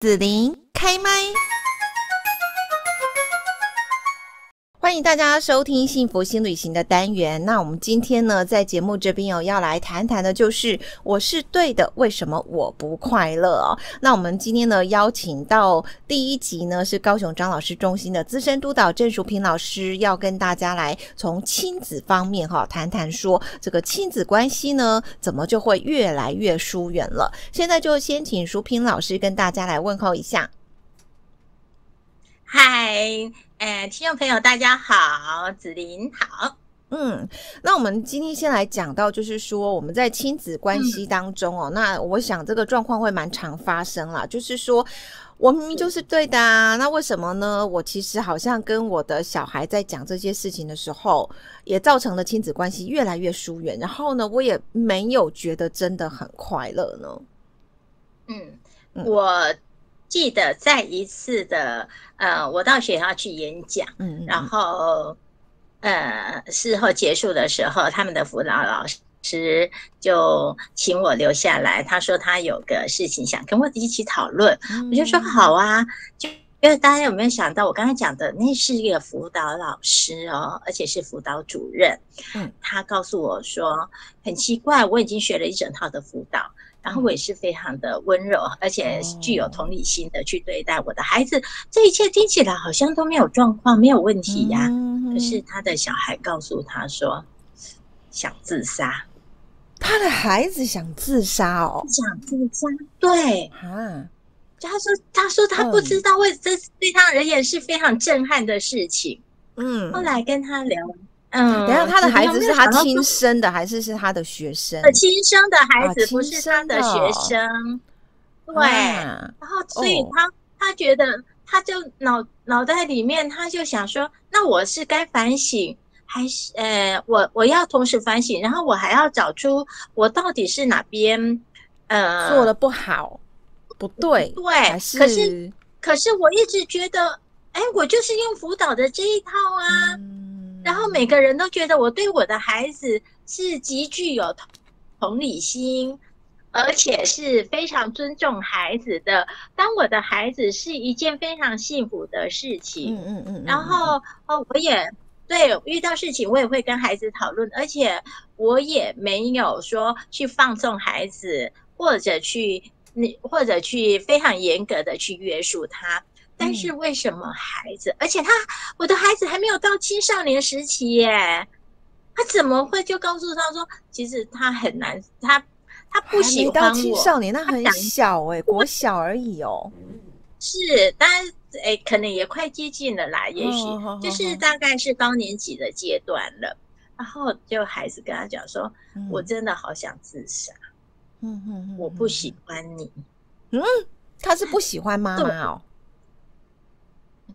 子琳开麦。欢迎大家收听《幸福新旅行》的单元。那我们今天呢，在节目这边哦，要来谈谈的就是我是对的，为什么我不快乐哦？那我们今天呢，邀请到第一集呢，是高雄张老师中心的资深督导郑淑平老师，要跟大家来从亲子方面哈谈谈，说这个亲子关系呢，怎么就会越来越疏远了？现在就先请淑平老师跟大家来问候一下。嗨。哎，听众朋友，大家好，子琳好。嗯，那我们今天先来讲到，就是说我们在亲子关系当中哦，那我想这个状况会蛮常发生啦。就是说我明明就是对的啊，那为什么呢？我其实好像跟我的小孩在讲这些事情的时候，也造成了亲子关系越来越疏远。然后呢，我也没有觉得真的很快乐呢。嗯，我。记得在一次的呃，我到学校去演讲，嗯，然后呃，事后结束的时候，他们的辅导老师就请我留下来。他说他有个事情想跟我一起讨论，我就说好啊。就因为大家有没有想到，我刚才讲的那是一个辅导老师哦，而且是辅导主任。嗯，他告诉我说很奇怪，我已经学了一整套的辅导。然后我也是非常的温柔，而且具有同理心的去对待我的孩子。这一切听起来好像都没有状况，没有问题呀。可是他的小孩告诉他说，想自杀。他的孩子想自杀哦，想自杀。对啊，他说，他说他不知道为这对他而言是非常震撼的事情。嗯，后来跟他聊。嗯，等下他的孩子是他亲生的，还是是他的学生？亲生的孩子不是他的学生，对。然后，所以他他觉得，他就脑脑袋里面他就想说，那我是该反省，还是呃，我我要同时反省，然后我还要找出我到底是哪边呃做的不好，不对，对。可是可是我一直觉得，哎，我就是用辅导的这一套啊。然后每个人都觉得我对我的孩子是极具有同理心，而且是非常尊重孩子的。当我的孩子是一件非常幸福的事情，嗯嗯嗯。然后哦，我也对遇到事情我也会跟孩子讨论，而且我也没有说去放纵孩子，或者去你或者去非常严格的去约束他。但是为什么孩子？而且他，我的孩子还没有到青少年时期耶，他怎么会就告诉他说，其实他很难，他他不喜欢我。青少年那很小哎，国小而已哦。是，但哎，可能也快接近了啦，也许就是大概是高年级的阶段了。然后就孩子跟他讲说：“我真的好想自杀，嗯哼，我不喜欢你。”嗯，他是不喜欢妈妈哦。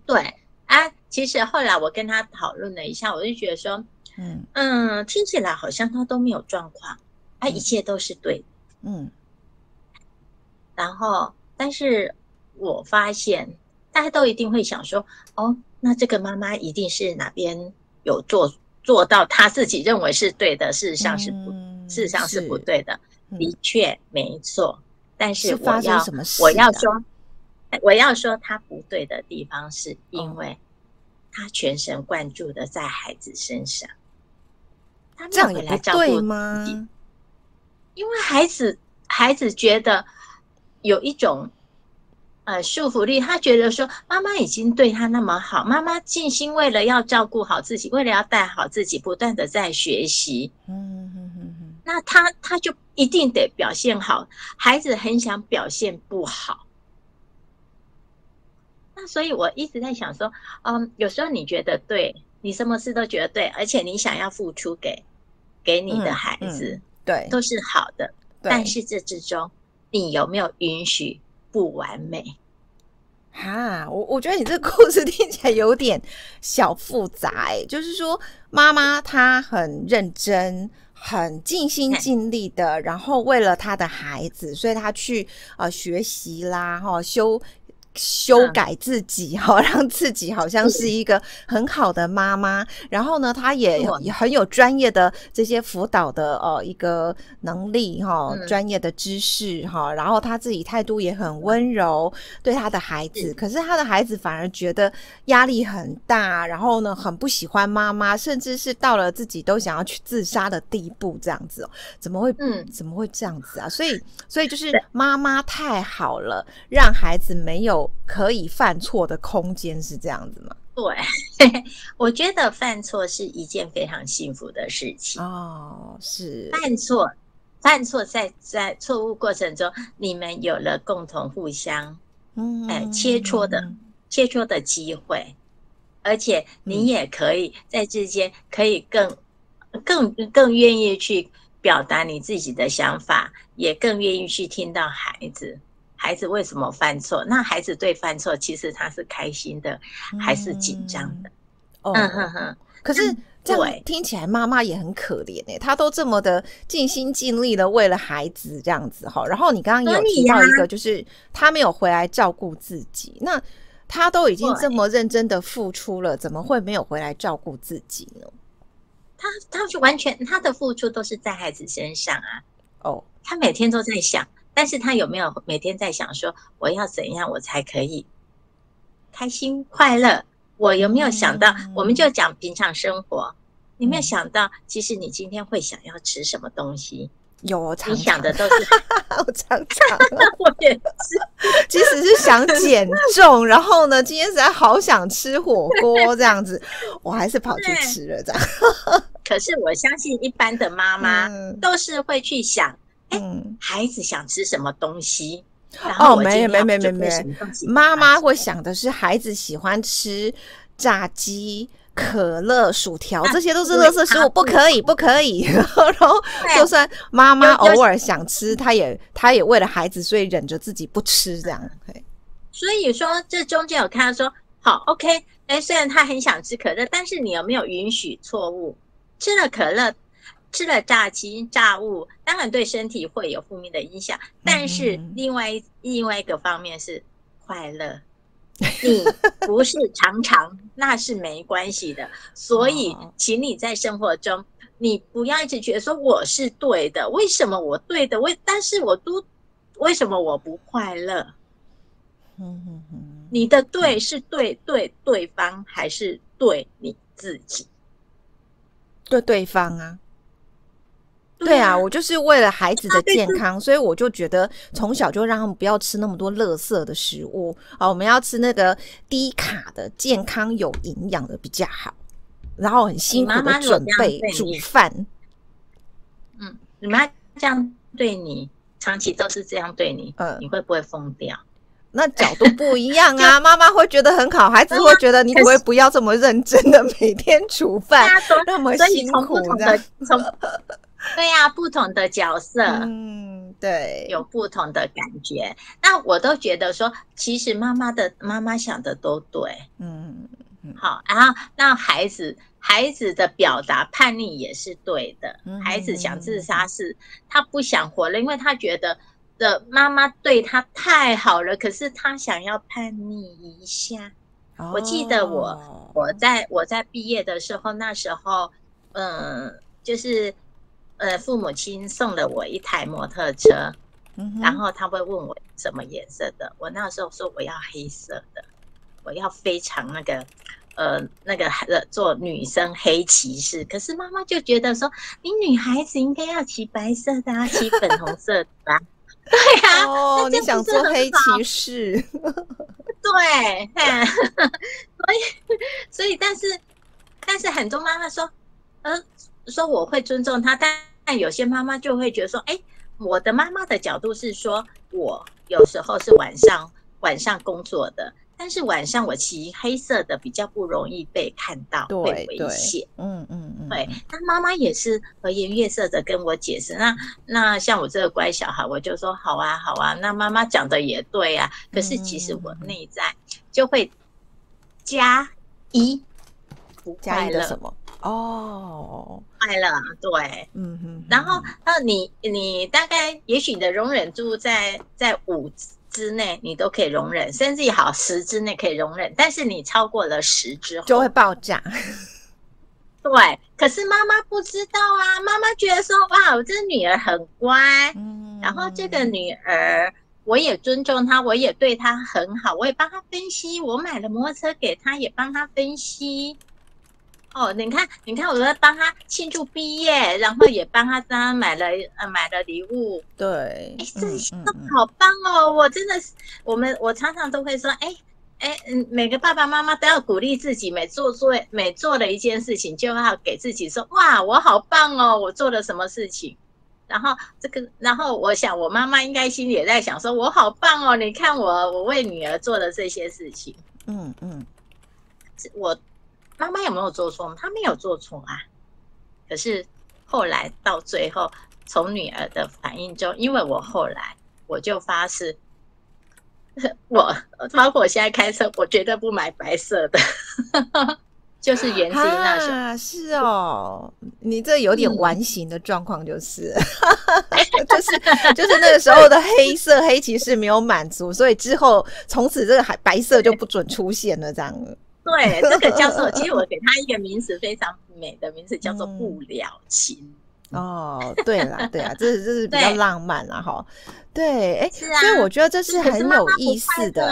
对啊，其实后来我跟他讨论了一下，我就觉得说，嗯嗯，听起来好像他都没有状况，他一切都是对的，嗯。然后，但是我发现大家都一定会想说，哦，那这个妈妈一定是哪边有做做到他自己认为是对的，事实上是不，事实上是不对的，的确没错。但是我要我要说。我要说他不对的地方，是因为他全神贯注的在孩子身上，他这样来照顾吗？因为孩子孩子觉得有一种呃束缚力，他觉得说妈妈已经对他那么好，妈妈尽心为了要照顾好自己，为了要带好自己，不断的在学习。嗯嗯嗯嗯，那他他就一定得表现好，孩子很想表现不好。那所以，我一直在想说，嗯，有时候你觉得对，你什么事都觉得对，而且你想要付出给给你的孩子，对，都是好的。但是这之中，你有没有允许不完美？哈，我我觉得你这个故事 听起来有点小复杂，哎，就是说妈妈她很认真、很尽心尽力的，然后为了她的孩子，所以她去呃学习啦，哈修。修改自己，哈，让自己好像是一个很好的妈妈。然后呢，他也很有专业的这些辅导的呃一个能力，哈，专业的知识，哈。然后他自己态度也很温柔，对他的孩子。可是他的孩子反而觉得压力很大，然后呢，很不喜欢妈妈，甚至是到了自己都想要去自杀的地步，这样子哦，怎么会？嗯，怎么会这样子啊？所以，所以就是妈妈太好了，让孩子没有。可以犯错的空间是这样子吗？对，我觉得犯错是一件非常幸福的事情哦。是犯错，犯错在在错误过程中，你们有了共同互相嗯哎切磋的切磋的机会，而且你也可以在之间可以更更更愿意去表达你自己的想法，也更愿意去听到孩子。孩子为什么犯错？那孩子对犯错，其实他是开心的，还是紧张的？哦，可是这样听起来，妈妈也很可怜哎，她都这么的尽心尽力的为了孩子这样子哈。然后你刚刚有提到一个，就是她没有回来照顾自己，那她都已经这么认真的付出了，怎么会没有回来照顾自己呢？她她就完全她的付出都是在孩子身上啊。哦，她每天都在想。但是他有没有每天在想说我要怎样我才可以开心快乐？我有没有想到？我们就讲平常生活，有没有想到？其实你今天会想要吃什么东西？有，你想的都是 我常常，我也是，即使是想减重，然后呢，今天实在好想吃火锅这样子，我还是跑去吃了这样。可是我相信一般的妈妈都是会去想。嗯，孩子想吃什么东西？哦，没有，没没没没，妈妈会想的是孩子喜欢吃炸鸡、可乐、薯条，这些都是垃圾食物，不可以，不可以。然后，就算妈妈偶尔想吃，她也她也为了孩子，所以忍着自己不吃这样。所以说，这中间有看到说，好，OK，哎，虽然他很想吃可乐，但是你有没有允许错误？吃了可乐。吃了炸鸡炸物，当然对身体会有负面的影响。但是另外另外一个方面是快乐，你不是常常那是没关系的。所以，请你在生活中，你不要一直觉得说我是对的，为什么我对的？为但是我都为什么我不快乐？你的对是对对对方还是对你自己？对对方啊。对啊，我就是为了孩子的健康，所以我就觉得从小就让他们不要吃那么多垃圾的食物啊，我们要吃那个低卡的、健康有营养的比较好。然后很辛苦的准备煮饭。嗯，你妈这样对你，长期都是这样对你，嗯，你会不会疯掉？那角度不一样啊，妈妈会觉得很好，孩子会觉得你不会不要这么认真的每天煮饭，那么辛苦的。对呀，不同的角色，嗯，对，有不同的感觉。那我都觉得说，其实妈妈的妈妈想的都对，嗯，好。然后那孩子孩子的表达叛逆也是对的。孩子想自杀是他不想活了，因为他觉得的妈妈对他太好了，可是他想要叛逆一下。我记得我我在我在毕业的时候，那时候，嗯，就是。呃，父母亲送了我一台摩托车，然后他会问我什么颜色的，我那时候说我要黑色的，我要非常那个，呃，那个呃做女生黑骑士。可是妈妈就觉得说，你女孩子应该要骑白色的，啊，骑粉红色的。对呀，哦，你想做黑骑士？对，所以，所以，但是，但是很多妈妈说，呃。说我会尊重她，但但有些妈妈就会觉得说，哎，我的妈妈的角度是说，我有时候是晚上晚上工作的，但是晚上我骑黑色的比较不容易被看到，被危险。嗯嗯嗯，对。那妈妈也是和颜悦色的跟我解释。那那像我这个乖小孩，我就说好啊好啊。那妈妈讲的也对啊。可是其实我内在就会加一不快乐什么。哦，快乐，对，嗯哼，然后，那你你大概，也许你的容忍度在在五之内你都可以容忍，甚至好十之内可以容忍，但是你超过了十之后就会爆炸。对，可是妈妈不知道啊，妈妈觉得说哇，我这女儿很乖，嗯，然后这个女儿我也尊重她，我也对她很好，我也帮她分析，我买了摩托车给她，也帮她分析。哦，你看，你看，我在帮他庆祝毕业，然后也帮他他买了呃买了礼物。对，哎，这些都好棒哦！我真的是，我们我常常都会说，哎哎嗯，每个爸爸妈妈都要鼓励自己，每做做每做了一件事情，就要给自己说，哇，我好棒哦，我做了什么事情。然后这个，然后我想，我妈妈应该心里也在想，说我好棒哦，你看我我为女儿做的这些事情。嗯嗯，我。妈妈有没有做错？她没有做错啊。可是后来到最后，从女儿的反应中，因为我后来我就发誓，我包括我现在开车，我绝对不买白色的，就是源自于那时候。是哦，你这有点完形的状况，就是，就是就是那个时候的黑色黑骑士没有满足，所以之后从此这个白白色就不准出现了，这样。对，这个叫做，其实我给他一个名词，非常美的名字，叫做不了情。哦，对啦，对啊，这是这是比较浪漫啦，哈。对，哎，所以我觉得这是很有意思的。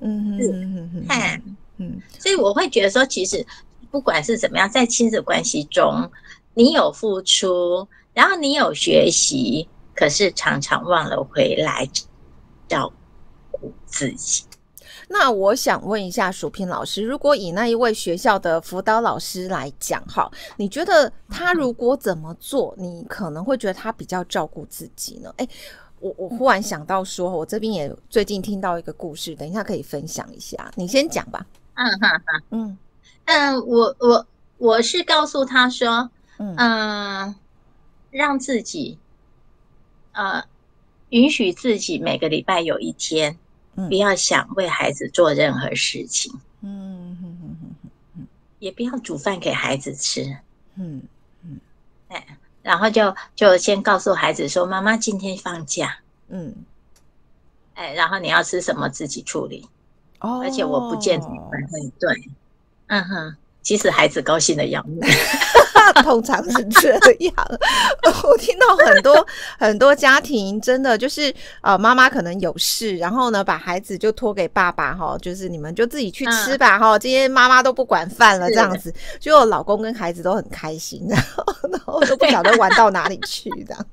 嗯嗯嗯嗯，所以我会觉得说，其实不管是怎么样，在亲子关系中，你有付出，然后你有学习，可是常常忘了回来照顾自己。那我想问一下薯平老师，如果以那一位学校的辅导老师来讲，哈，你觉得他如果怎么做，你可能会觉得他比较照顾自己呢？哎，我我忽然想到，说我这边也最近听到一个故事，等一下可以分享一下，你先讲吧。嗯哈哈，嗯嗯，我我我是告诉他说，嗯，让自己，呃，允许自己每个礼拜有一天。不要想为孩子做任何事情，嗯哼哼哼哼，也不要煮饭给孩子吃，嗯嗯，哎，然后就就先告诉孩子说：“妈妈今天放假，嗯，哎，然后你要吃什么自己处理，哦，而且我不见得会对，嗯哼。”其实孩子高兴的要命，通常是这样。我听到很多很多家庭，真的就是呃，妈妈可能有事，然后呢，把孩子就托给爸爸哈，就是你们就自己去吃吧哈。今天妈妈都不管饭了，这样子，就老公跟孩子都很开心，然后然后都不晓得玩到哪里去这样。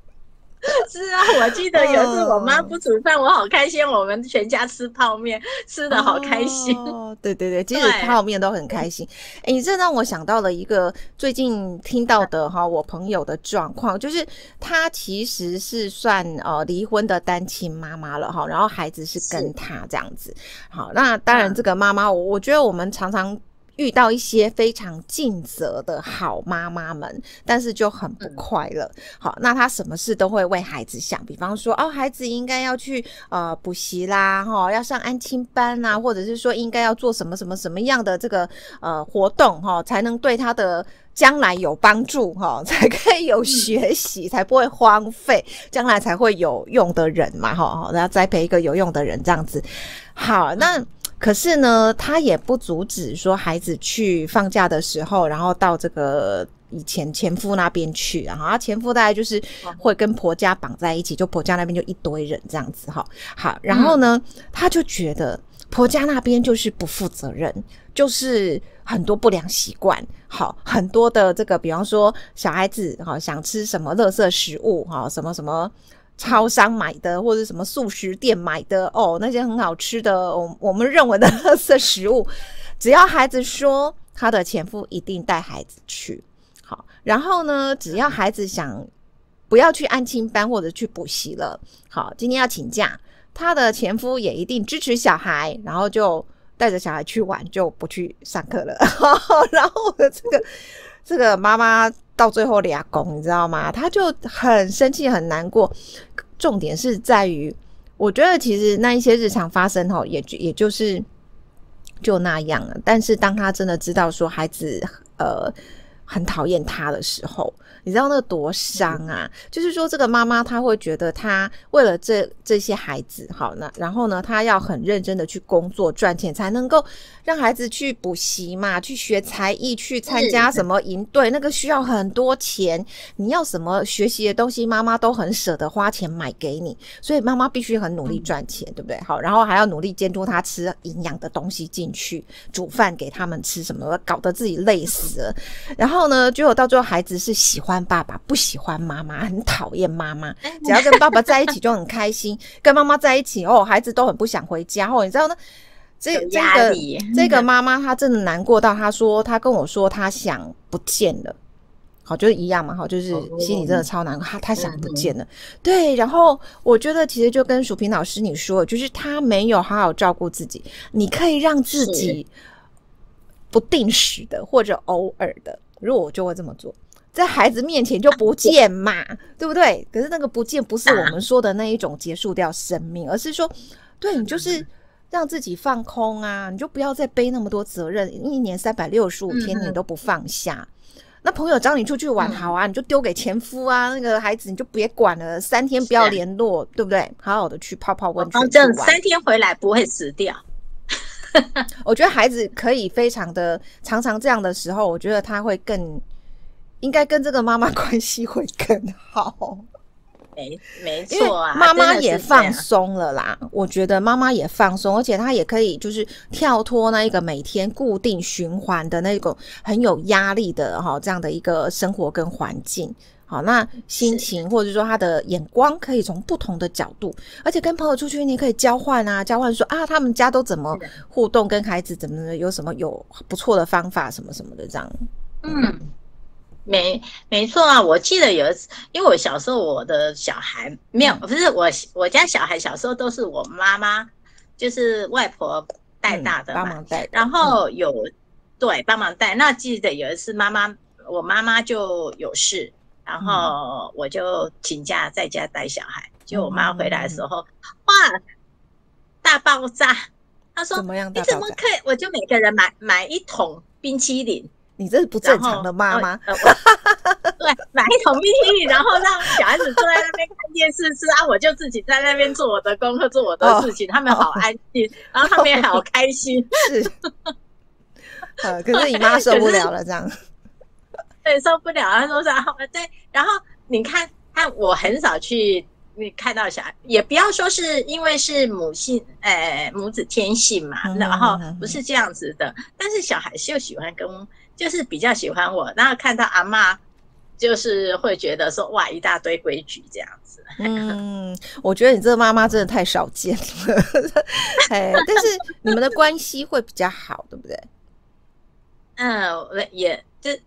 是啊，我记得有次我妈不煮饭，我好开心。我们全家吃泡面，吃的好开心。哦，对对对，即使 泡面都很开心。哎，你这让我想到了一个最近听到的哈，我朋友的状况，就是她其实是算呃离婚的单亲妈妈了哈，然后孩子是跟她这样子。好，那当然这个妈妈，我我觉得我们常常。遇到一些非常尽责的好妈妈们，但是就很不快乐。好，那她什么事都会为孩子想，比方说，哦，孩子应该要去呃补习啦，哈，要上安亲班啊，或者是说应该要做什么什么什么样的这个呃活动哈，才能对他的将来有帮助哈，才可以有学习，才不会荒废，将来才会有用的人嘛，哈，然后栽培一个有用的人这样子。好，那。可是呢，他也不阻止说孩子去放假的时候，然后到这个以前前夫那边去，然后前夫大概就是会跟婆家绑在一起，就婆家那边就一堆人这样子哈。好，然后呢，他就觉得婆家那边就是不负责任，就是很多不良习惯，好，很多的这个，比方说小孩子哈想吃什么垃圾食物哈，什么什么。超商买的或者什么素食店买的哦，那些很好吃的，我我们认为的特色食物，只要孩子说他的前夫一定带孩子去，好，然后呢，只要孩子想不要去安亲班或者去补习了，好，今天要请假，他的前夫也一定支持小孩，然后就带着小孩去玩，就不去上课了，然后这个这个妈妈。到最后俩公，你知道吗？他就很生气，很难过。重点是在于，我觉得其实那一些日常发生哈，也也就是就那样了。但是当他真的知道说孩子呃很讨厌他的时候。你知道那多伤啊！就是说，这个妈妈她会觉得，她为了这这些孩子，好那然后呢，她要很认真的去工作赚钱，才能够让孩子去补习嘛，去学才艺，去参加什么营队，那个需要很多钱。你要什么学习的东西，妈妈都很舍得花钱买给你，所以妈妈必须很努力赚钱，对不对？好，然后还要努力监督他吃营养的东西进去，煮饭给他们吃，什么搞得自己累死了。然后呢，结果到最后，孩子是喜欢。爸爸不喜欢妈妈，很讨厌妈妈。只要跟爸爸在一起就很开心，跟妈妈在一起哦，孩子都很不想回家。哦，你知道呢？这这个 这个妈妈她真的难过到，她说她跟我说她想不见了。好，就是一样嘛。好，就是心里真的超难过，她她想不见了。对，然后我觉得其实就跟薯萍老师你说，就是她没有好好照顾自己。你可以让自己不定时的或者偶尔的，如果我就会这么做。在孩子面前就不见嘛，对不对？可是那个不见不是我们说的那一种结束掉生命，而是说，对你就是让自己放空啊，你就不要再背那么多责任，一年三百六十五天你都不放下。那朋友找你出去玩，好啊，你就丢给前夫啊。那个孩子你就别管了，三天不要联络，对不对？好好的去泡泡温泉，这样三天回来不会死掉。我觉得孩子可以非常的常常这样的时候，我觉得他会更。应该跟这个妈妈关系会更好，没没错啊，妈妈也放松了啦。我觉得妈妈也放松，而且她也可以就是跳脱那一个每天固定循环的那种很有压力的哈这样的一个生活跟环境。好，那心情或者说他的眼光可以从不同的角度，而且跟朋友出去，你可以交换啊，交换说啊，他们家都怎么互动，跟孩子怎么有什么有不错的方法什么什么的这样，嗯。没没错啊，我记得有一次，因为我小时候我的小孩没有，不是我我家小孩小时候都是我妈妈，就是外婆带大的嘛，然后有对帮忙带。那记得有一次妈妈我妈妈就有事，然后我就请假在家带小孩。就我妈回来的时候，哇，大爆炸！她说：“你怎么可以？”我就每个人买买一桶冰淇淋。你这是不正常的妈妈，对，买一桶冰淇淋，然后让小孩子坐在那边看电视吃啊，我就自己在那边做我的功课，做我的事情，他们好安静，然后他们也好开心。是，呃，可是你妈受不了了，这样，对，受不了。他说啥？对，然后你看，看我很少去。你看到小孩，也不要说是因为是母性，呃，母子天性嘛，然后不是这样子的。但是小孩就喜欢跟，就是比较喜欢我，然后看到阿妈，就是会觉得说哇，一大堆规矩这样子。嗯，我觉得你这个妈妈真的太少见了。哎，但是你们的关系会比较好，对不对？嗯，也至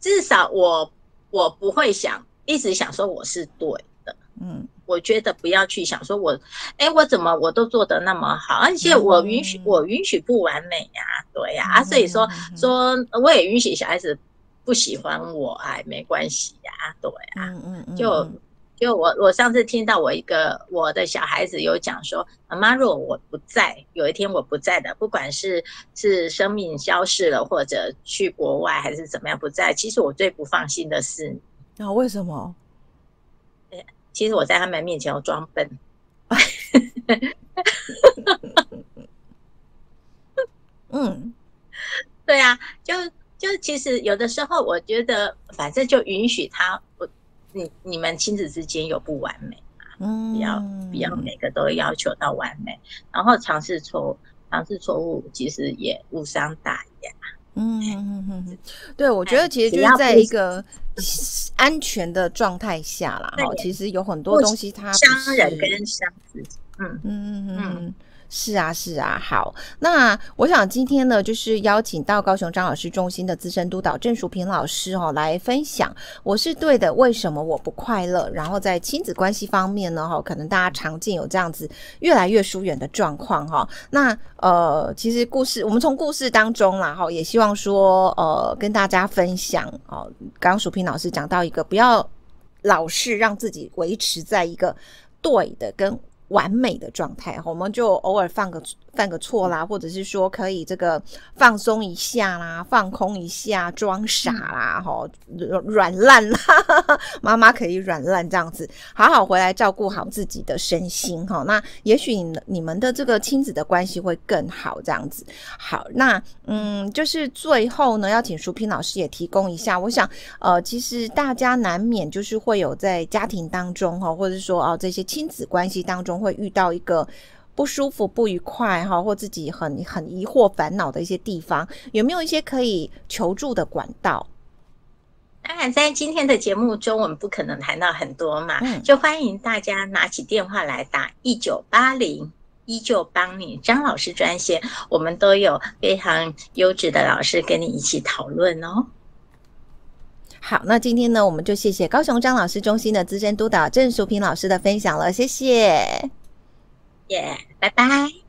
至少我我不会想一直想说我是对的。嗯。我觉得不要去想说，我，哎，我怎么我都做得那么好，而且我允许我允许不完美呀，对呀，啊，所以说说我也允许小孩子不喜欢我，哎，没关系呀，对呀，嗯嗯，就就我我上次听到我一个我的小孩子有讲说，妈妈，如果我不在，有一天我不在的，不管是是生命消逝了，或者去国外还是怎么样不在，其实我最不放心的是，那为什么？其实我在他们面前我装笨，嗯，对啊，就就其实有的时候我觉得，反正就允许他，我你你们亲子之间有不完美嗯，不要不要每个都要求到完美，然后尝试错误，尝试错误其实也无伤大雅。嗯嗯嗯，对，我觉得其实就是在一个安全的状态下啦。哈，其实有很多东西它伤人跟伤自己。嗯嗯嗯嗯。是啊，是啊，好，那我想今天呢，就是邀请到高雄张老师中心的资深督导郑淑平老师哦，来分享我是对的，为什么我不快乐？然后在亲子关系方面呢，哈，可能大家常见有这样子越来越疏远的状况哈。那呃，其实故事我们从故事当中啦，哈，也希望说呃，跟大家分享哦。刚刚淑平老师讲到一个，不要老是让自己维持在一个对的跟。完美的状态，我们就偶尔犯个犯个错啦，或者是说可以这个放松一下啦，放空一下，装傻啦，哈，软烂啦，妈妈可以软烂这样子，好好回来照顾好自己的身心哈。那也许你你们的这个亲子的关系会更好这样子。好，那嗯，就是最后呢，要请淑萍老师也提供一下，我想呃，其实大家难免就是会有在家庭当中哈，或者说哦这些亲子关系当中。会遇到一个不舒服、不愉快哈，或自己很很疑惑、烦恼的一些地方，有没有一些可以求助的管道？当然，在今天的节目中，我们不可能谈到很多嘛，就欢迎大家拿起电话来打一九八零，依旧帮你张老师专线，我们都有非常优质的老师跟你一起讨论哦。好，那今天呢，我们就谢谢高雄张老师中心的资深督导郑淑萍老师的分享了，谢谢，耶，拜拜。